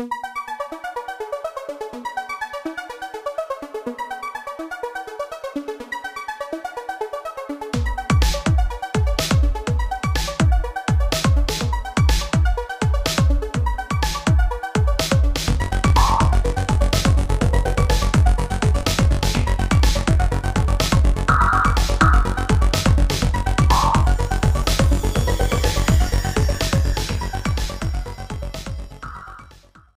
you.